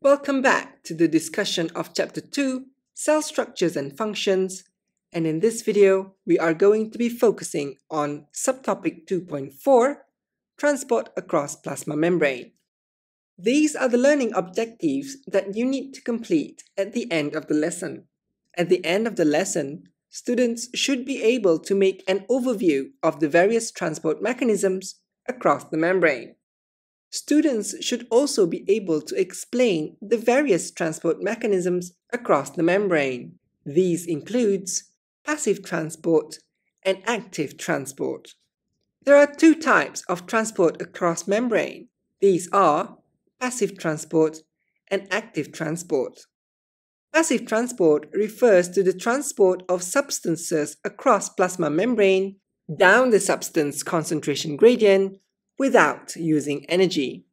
Welcome back to the discussion of Chapter 2, Cell Structures and Functions, and in this video, we are going to be focusing on subtopic 2.4, Transport across plasma membrane. These are the learning objectives that you need to complete at the end of the lesson. At the end of the lesson, students should be able to make an overview of the various transport mechanisms across the membrane. Students should also be able to explain the various transport mechanisms across the membrane. These includes passive transport and active transport. There are two types of transport across membrane. These are passive transport and active transport. Passive transport refers to the transport of substances across plasma membrane down the substance concentration gradient without using energy.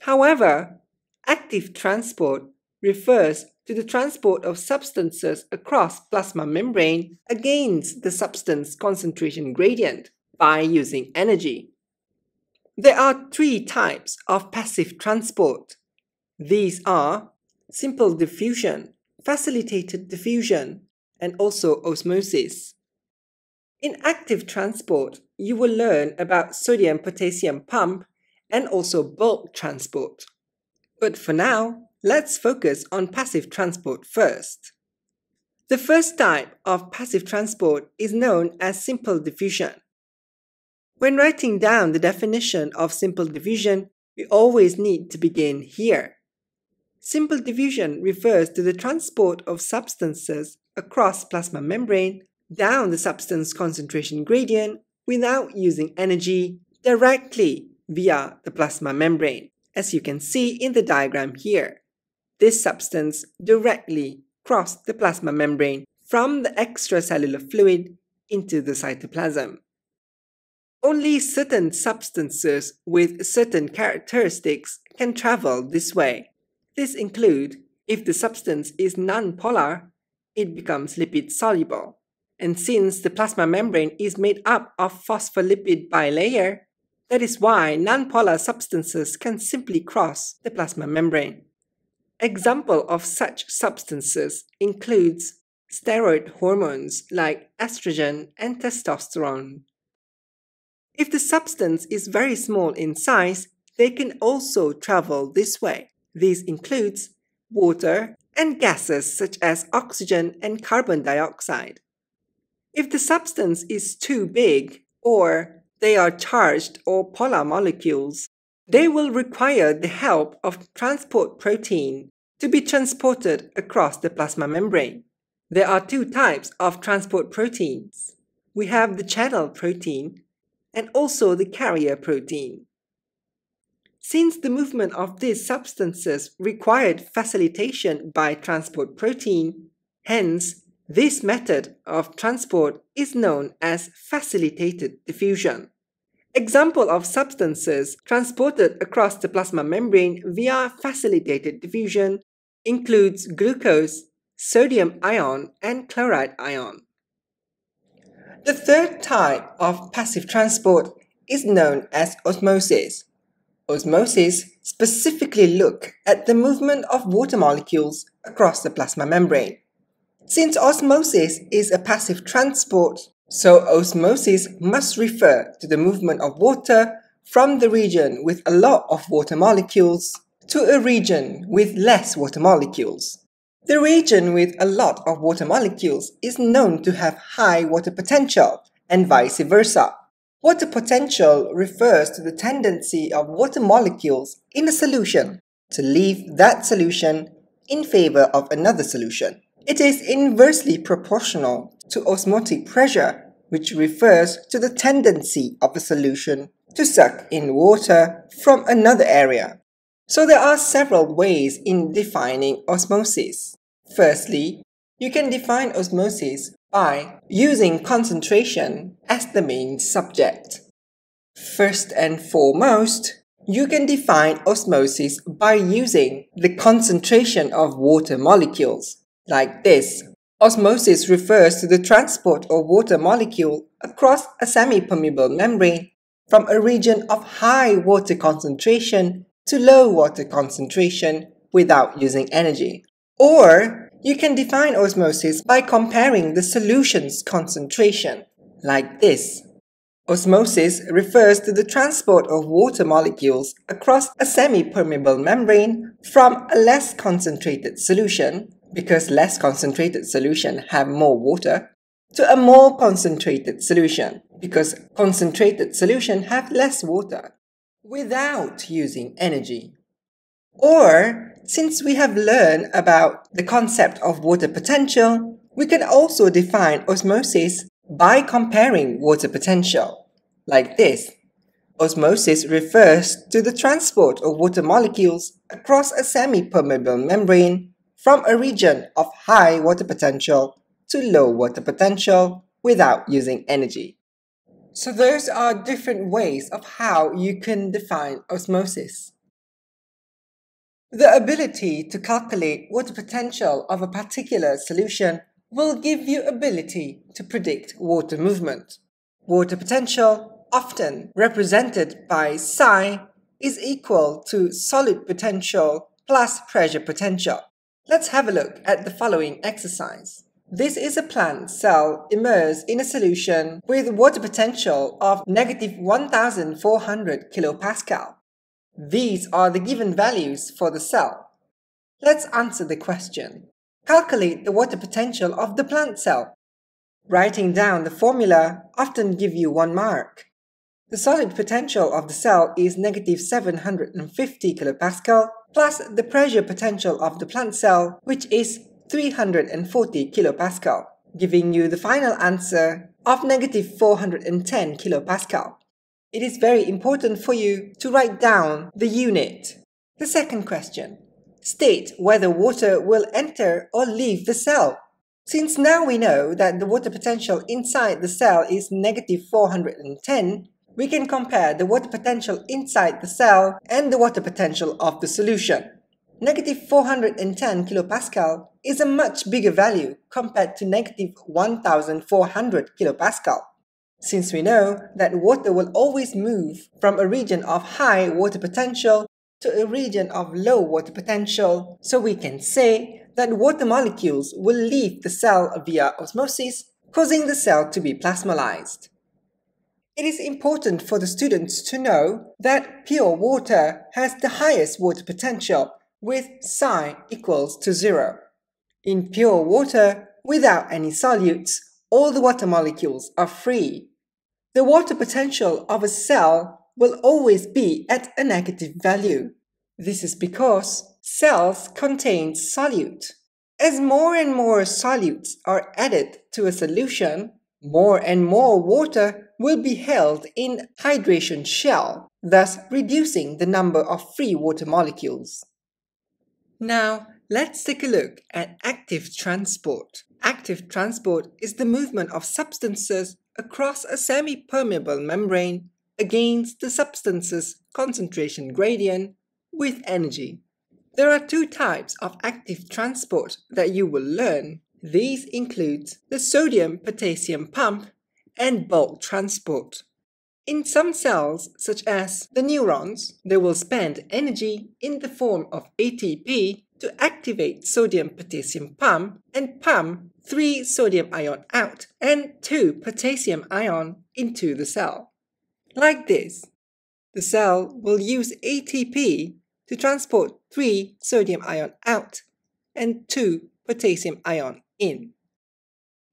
However, active transport refers to the transport of substances across plasma membrane against the substance concentration gradient by using energy. There are three types of passive transport. These are simple diffusion, facilitated diffusion, and also osmosis. In active transport, you will learn about sodium-potassium pump and also bulk transport. But for now, let's focus on passive transport first. The first type of passive transport is known as simple diffusion. When writing down the definition of simple diffusion, we always need to begin here. Simple diffusion refers to the transport of substances across plasma membrane down the substance concentration gradient without using energy directly via the plasma membrane, as you can see in the diagram here. This substance directly crossed the plasma membrane from the extracellular fluid into the cytoplasm. Only certain substances with certain characteristics can travel this way. This include if the substance is non-polar, it becomes lipid soluble. And since the plasma membrane is made up of phospholipid bilayer, that is why nonpolar substances can simply cross the plasma membrane. Example of such substances includes steroid hormones like estrogen and testosterone. If the substance is very small in size, they can also travel this way. These includes water and gases such as oxygen and carbon dioxide. If the substance is too big or they are charged or polar molecules, they will require the help of transport protein to be transported across the plasma membrane. There are two types of transport proteins. We have the channel protein and also the carrier protein. Since the movement of these substances required facilitation by transport protein, hence this method of transport is known as facilitated diffusion. Example of substances transported across the plasma membrane via facilitated diffusion includes glucose, sodium ion, and chloride ion. The third type of passive transport is known as osmosis. Osmosis specifically look at the movement of water molecules across the plasma membrane. Since osmosis is a passive transport, so osmosis must refer to the movement of water from the region with a lot of water molecules to a region with less water molecules. The region with a lot of water molecules is known to have high water potential and vice versa. Water potential refers to the tendency of water molecules in a solution to leave that solution in favor of another solution. It is inversely proportional to osmotic pressure, which refers to the tendency of a solution to suck in water from another area. So there are several ways in defining osmosis. Firstly, you can define osmosis by using concentration as the main subject. First and foremost, you can define osmosis by using the concentration of water molecules like this. Osmosis refers to the transport of water molecule across a semi-permeable membrane from a region of high water concentration to low water concentration without using energy. Or you can define osmosis by comparing the solution's concentration, like this. Osmosis refers to the transport of water molecules across a semi-permeable membrane from a less concentrated solution, because less concentrated solution have more water, to a more concentrated solution, because concentrated solution have less water, without using energy. Or, since we have learned about the concept of water potential, we can also define osmosis by comparing water potential, like this. Osmosis refers to the transport of water molecules across a semi-permeable membrane from a region of high water potential to low water potential without using energy. So those are different ways of how you can define osmosis. The ability to calculate water potential of a particular solution will give you ability to predict water movement. Water potential, often represented by psi, is equal to solute potential plus pressure potential. Let's have a look at the following exercise. This is a plant cell immersed in a solution with water potential of negative 1400 kilopascal. These are the given values for the cell. Let's answer the question. Calculate the water potential of the plant cell. Writing down the formula often give you one mark. The solute potential of the cell is negative 750 kilopascal plus the pressure potential of the plant cell which is 340 kilopascal, giving you the final answer of negative 410 kilopascal it is very important for you to write down the unit. The second question. State whether water will enter or leave the cell. Since now we know that the water potential inside the cell is negative 410, we can compare the water potential inside the cell and the water potential of the solution. Negative 410 kilopascal is a much bigger value compared to negative 1400 kilopascal since we know that water will always move from a region of high water potential to a region of low water potential, so we can say that water molecules will leave the cell via osmosis, causing the cell to be plasmolysed. It is important for the students to know that pure water has the highest water potential with psi equals to zero. In pure water, without any solutes, all the water molecules are free. The water potential of a cell will always be at a negative value. This is because cells contain solute. As more and more solutes are added to a solution, more and more water will be held in hydration shell, thus reducing the number of free water molecules. Now, let's take a look at active transport. Active transport is the movement of substances across a semi-permeable membrane against the substance's concentration gradient with energy. There are two types of active transport that you will learn. These include the sodium-potassium pump and bulk transport. In some cells, such as the neurons, they will spend energy in the form of ATP to activate sodium-potassium pump and pump 3 sodium ion out and 2 potassium ion into the cell. Like this, the cell will use ATP to transport 3 sodium ion out and 2 potassium ion in.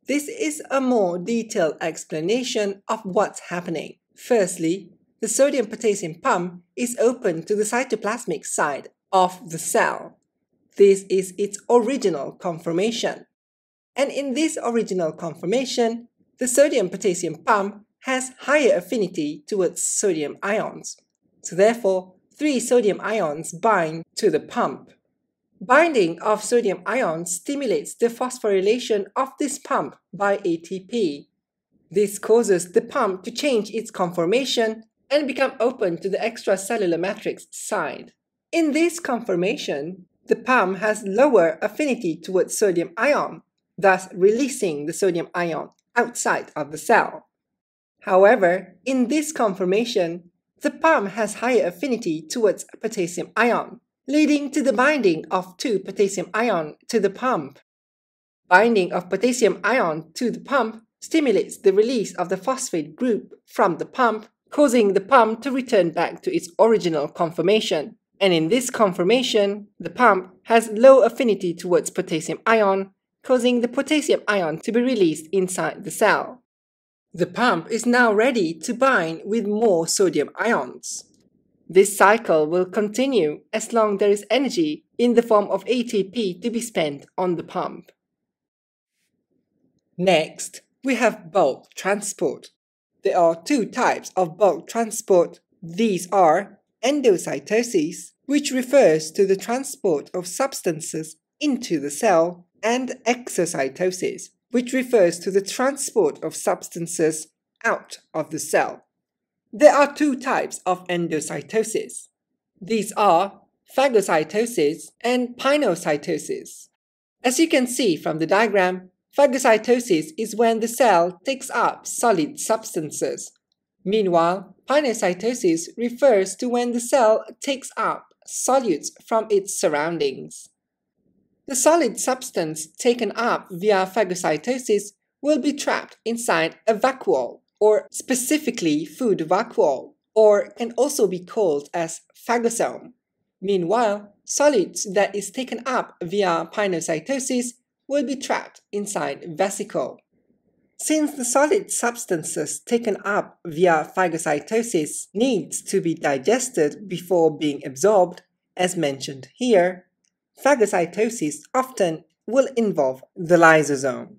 This is a more detailed explanation of what's happening. Firstly, the sodium potassium pump is open to the cytoplasmic side of the cell. This is its original conformation. And in this original conformation, the sodium-potassium pump has higher affinity towards sodium ions. So therefore, three sodium ions bind to the pump. Binding of sodium ions stimulates the phosphorylation of this pump by ATP. This causes the pump to change its conformation and become open to the extracellular matrix side. In this conformation, the pump has lower affinity towards sodium ion, thus releasing the sodium ion outside of the cell. However, in this conformation, the pump has higher affinity towards potassium ion. Leading to the binding of 2 potassium ion to the pump. Binding of potassium ion to the pump stimulates the release of the phosphate group from the pump, causing the pump to return back to its original conformation. And in this conformation, the pump has low affinity towards potassium ion, causing the potassium ion to be released inside the cell. The pump is now ready to bind with more sodium ions. This cycle will continue as long there is energy in the form of ATP to be spent on the pump. Next, we have bulk transport. There are two types of bulk transport. These are endocytosis, which refers to the transport of substances into the cell, and exocytosis, which refers to the transport of substances out of the cell. There are two types of endocytosis. These are phagocytosis and pinocytosis. As you can see from the diagram, phagocytosis is when the cell takes up solid substances. Meanwhile, pinocytosis refers to when the cell takes up solutes from its surroundings. The solid substance taken up via phagocytosis will be trapped inside a vacuole, or specifically food vacuole, or can also be called as phagosome. Meanwhile, solids that is taken up via pinocytosis will be trapped inside vesicle. Since the solid substances taken up via phagocytosis needs to be digested before being absorbed, as mentioned here, phagocytosis often will involve the lysosome.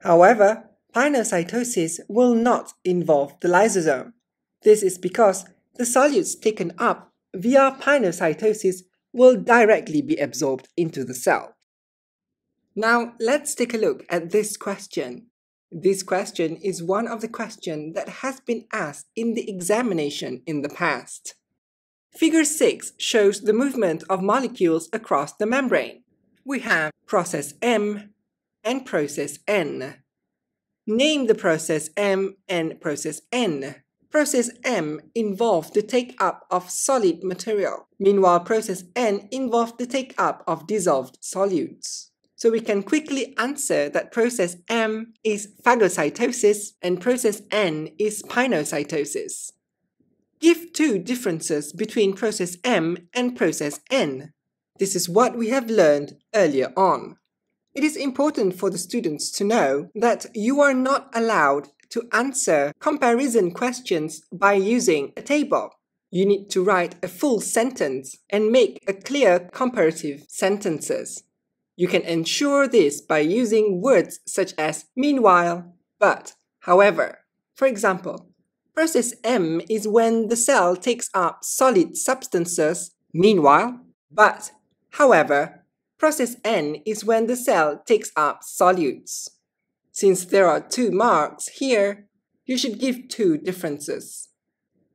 However, pinocytosis will not involve the lysosome. This is because the solutes taken up via pinocytosis will directly be absorbed into the cell. Now, let's take a look at this question. This question is one of the questions that has been asked in the examination in the past. Figure 6 shows the movement of molecules across the membrane. We have process M and process N. Name the process M and process N. Process M involved the take-up of solid material, meanwhile process N involved the take-up of dissolved solutes. So we can quickly answer that process M is phagocytosis and process N is pinocytosis. Give two differences between process M and process N. This is what we have learned earlier on. It is important for the students to know that you are not allowed to answer comparison questions by using a table. You need to write a full sentence and make a clear comparative sentences. You can ensure this by using words such as meanwhile, but, however. For example, Process M is when the cell takes up solid substances, meanwhile, but, however, process N is when the cell takes up solutes. Since there are two marks here, you should give two differences.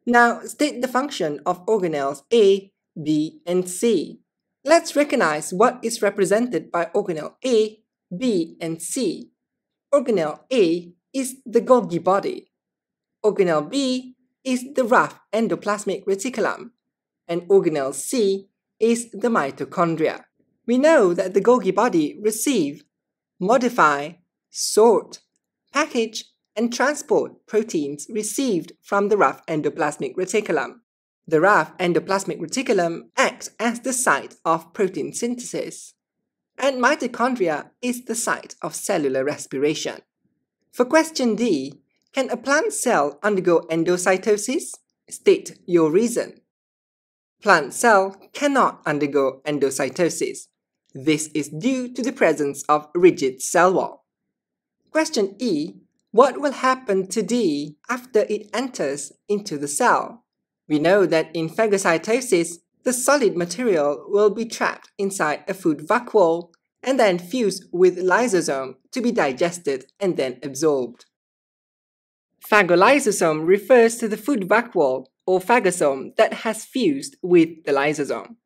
Now state the function of organelles A, B, and C. Let's recognize what is represented by organelle A, B, and C. Organelle A is the Golgi body. Organelle B is the rough endoplasmic reticulum, and organelle C is the mitochondria. We know that the Golgi body receive, modify, sort, package, and transport proteins received from the rough endoplasmic reticulum. The rough endoplasmic reticulum acts as the site of protein synthesis, and mitochondria is the site of cellular respiration. For question D, can a plant cell undergo endocytosis? State your reason. Plant cell cannot undergo endocytosis. This is due to the presence of rigid cell wall. Question E. What will happen to D after it enters into the cell? We know that in phagocytosis, the solid material will be trapped inside a food vacuole and then fuse with lysosome to be digested and then absorbed. Phagolysosome refers to the food vacuole or phagosome that has fused with the lysosome.